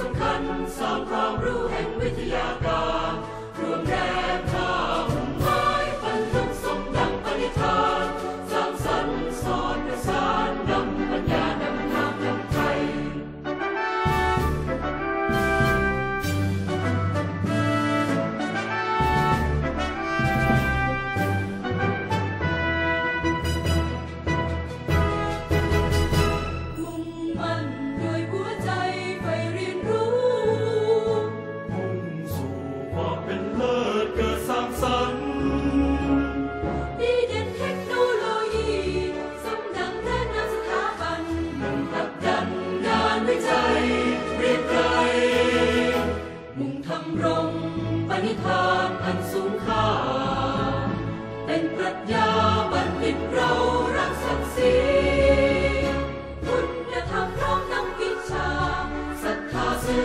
สำคัญสร้างความรู้แห่งวิทยาการ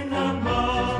ชื่อเ